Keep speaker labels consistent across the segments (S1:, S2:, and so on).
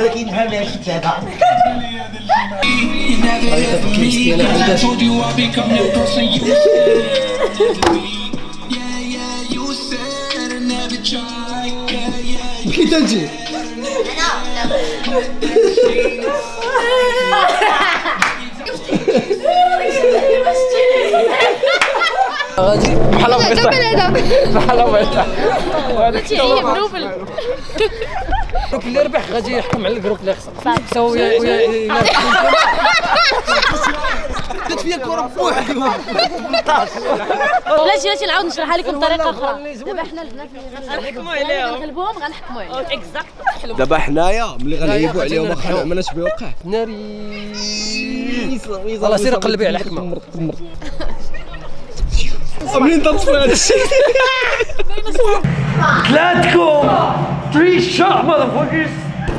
S1: ولكن فهم يا دابا
S2: كي تنجي غادي بحال بغيتها بحال
S3: هي بنوبل
S2: الجروب اللي ربح غادي يحكم على الجروب اللي خسر سو ويا ويا درت فيا الكرة بوحدي
S3: لا جي نعاود نشرحها لكم بطريقه أخرى. دابا حنا البنات
S4: غنحكموا عليهم.
S3: غنغلبوهم غنحكموا عليهم.
S4: اكزاكت
S5: دابا حنايا ملي
S2: غادي
S5: عليهم واخا. ما ناش بيوقع
S2: ناري. الله سير قلبي على حكمة.
S5: منين تنصفي هذا الشيء.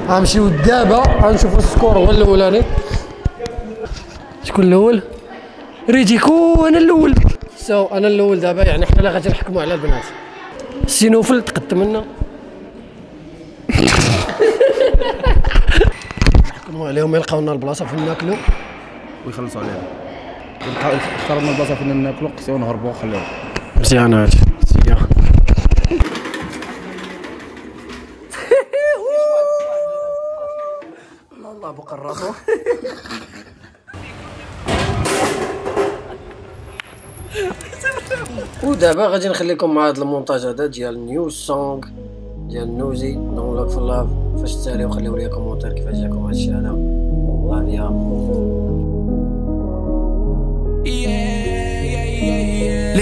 S2: غنمشيو دابا غنشوفوا ال score هو الأولاني. شكون الأول؟ ريديكو أنا الأول. so أنا الأول دابا يعني حنا اللي غادي نحكموا على البنات. سي نوفل تقدم لنا. نحكموا عليهم يلقاو لنا البلاصة فين ناكلوا
S6: ويخلصوا علينا. اختارنا البلاصه فين ناكلوا قسيو نهربوا وخليهم
S2: مزيان هادي مزيان الله ابو قراصو ودابا غادي نخليكم مع هذا المونتاج هذا ديال new song ديال نوزي. don't look في ال love فاش تساليو خليو لي كومونتير كيفاش جاكم هذا الشيء هذا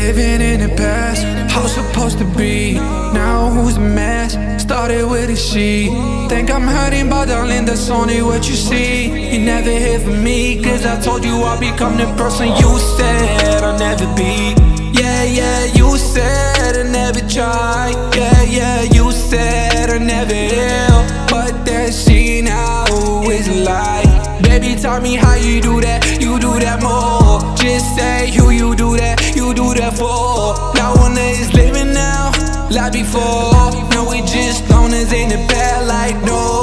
S7: Living in the past, how supposed to be? Now who's a mess? Started with a she. Think I'm hurting, but darling, that's only what you see. You never hear from me, cause I told you I'll become the person you said I'll never be. Yeah, yeah, you said I'd never try. Yeah, yeah, you said I'd never heal. But that she now is a lie. Baby, tell me how you do that, you do that more. Just say who you do that, do that for. Now one is living now, like before. Now we just loners in the bed, like no.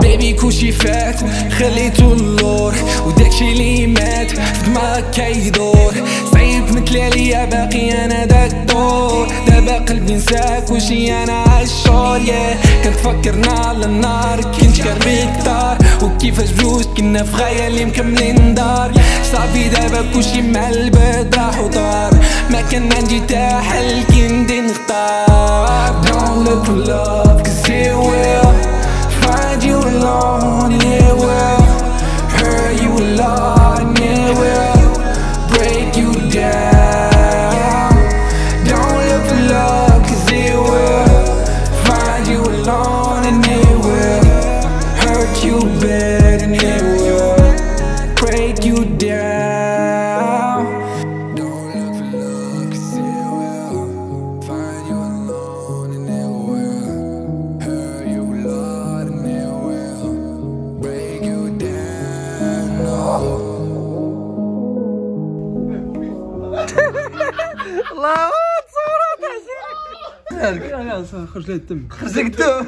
S7: baby كلشي فات خليتو اللور وداكشي اللي مات في دماغك كيدور صعيب مثل عليا باقي أنا داك الدور دابا قلبي نساك وشي أنا عالشور يا كنت فكرنا للنار كنت كربي كتار وكيفاش بجوج كنا في غاية مكملين دار صافي دابا كلشي مع البرد راح ما كان عندي تا حل كي نختار Don't look for love cause it will you down. Don't look for love cause it will find you alone and it will hurt you a lot and it will break you down. No.
S6: خرج لي الدم خرج لك الدم